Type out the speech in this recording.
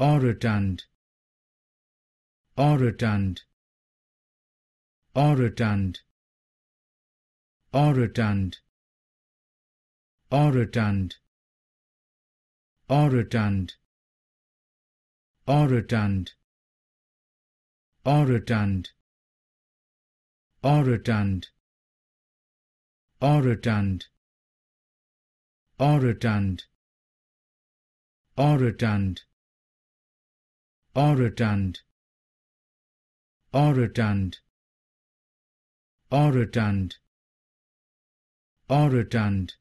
Orotund. Orotund. Orotund. Orotund. Orotund. Orotund. Orotund. Orotund. Orotund. Orotund. Orotund. Orotund. Orotund. Orotund. Orotund. Orotund.